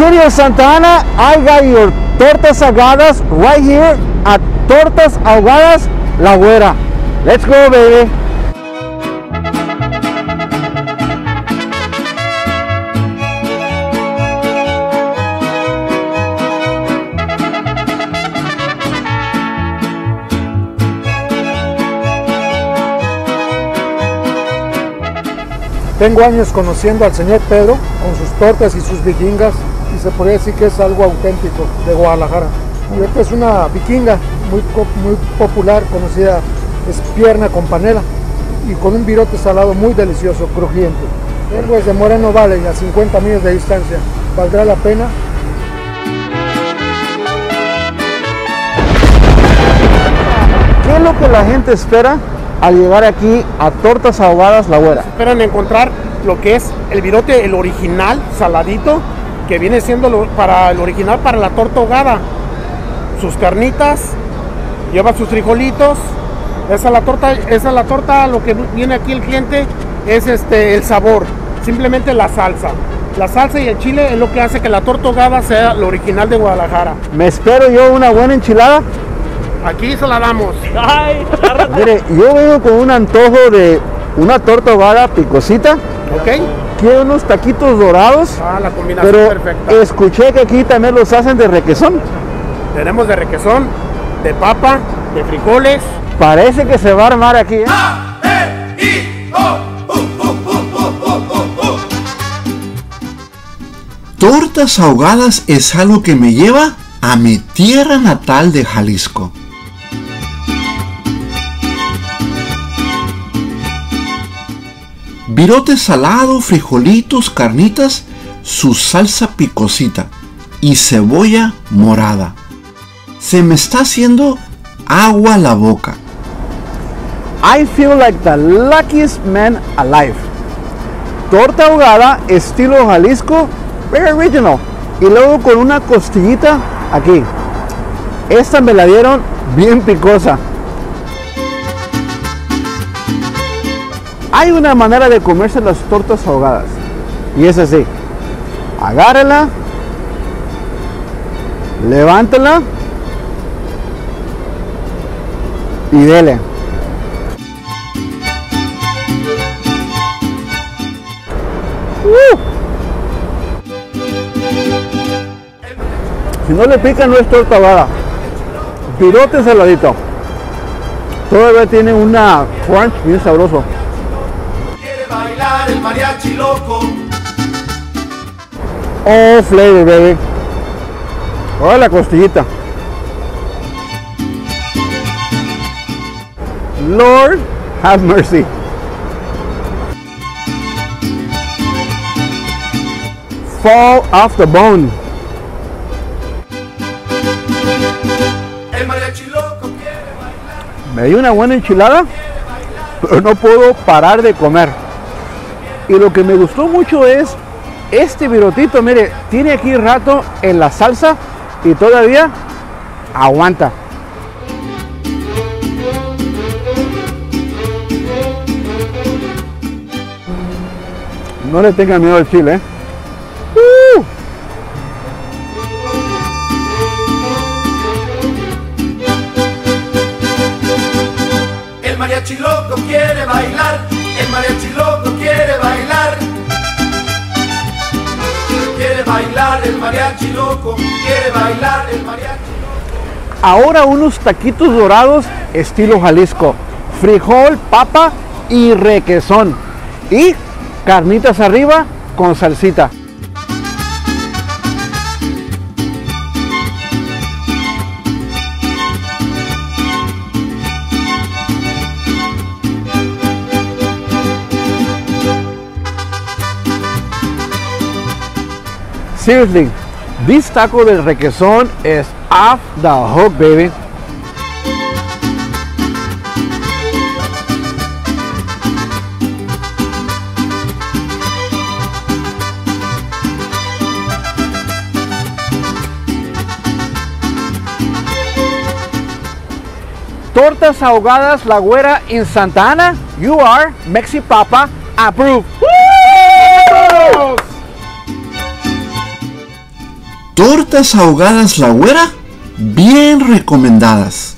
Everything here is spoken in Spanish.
of Santa Ana, I got your tortas ahogadas right here at Tortas Ahogadas La Güera. Let's go, baby. Tengo años conociendo al señor Pedro con sus tortas y sus vikingas y se podría decir que es algo auténtico de Guadalajara. Y esta es una vikinga muy, muy popular, conocida, es pierna con panela y con un virote salado muy delicioso, crujiente. Vengo desde Moreno Valley a 50 millas de distancia. ¿Valdrá la pena? ¿Qué es lo que la gente espera al llegar aquí a Tortas Ahogadas La Güera? esperan encontrar lo que es el virote, el original, saladito, que viene siendo lo- para el original para la torta ahogada. Sus carnitas, lleva sus frijolitos. Esa es la torta, esa es la torta, lo que viene aquí el cliente es este el sabor, simplemente la salsa. La salsa y el chile es lo que hace que la torta ahogada sea lo original de Guadalajara. ¿Me espero yo una buena enchilada? Aquí se la damos. Mire, yo vengo con un antojo de una torta ahogada picosita. ¿Ok? Quiero unos taquitos dorados. Ah, la combinación Pero perfecta. escuché que aquí también los hacen de requesón. Tenemos de requesón, de papa, de frijoles, Parece que se va a armar aquí. ¿eh? Tortas ahogadas es algo que me lleva a mi tierra natal de Jalisco. Virote salado, frijolitos, carnitas, su salsa picosita y cebolla morada. Se me está haciendo agua la boca. I feel like the luckiest man alive. Torta ahogada estilo Jalisco, very original. Y luego con una costillita aquí. Esta me la dieron bien picosa. Hay una manera de comerse las tortas ahogadas. Y es así. Agárrela. Levántela. Y dele. Si no le pica no es torta ahogada. Pirote saladito. Todavía tiene una crunch bien sabroso. Bailar el mariachi loco. Oh, flavor, baby. Ahora la costillita. Lord, have mercy. Fall off the bone. El mariachi loco quiere bailar. Me di una buena enchilada, pero no puedo parar de comer. Y lo que me gustó mucho es este virotito, mire, tiene aquí rato en la salsa y todavía aguanta. No le tengan miedo al chile, ¿eh? ¡Uh! El mariachi loco quiere bailar. Mariachi loco. Quiere bailar el mariachi. Ahora unos taquitos dorados estilo Jalisco. Frijol, papa y requesón. Y carnitas arriba con salsita. Seriously, this taco del requesón is off the hook, baby. Tortas ahogadas La Güera in Santa Ana. You are Mexi Papa approved. Tortas ahogadas la güera, bien recomendadas.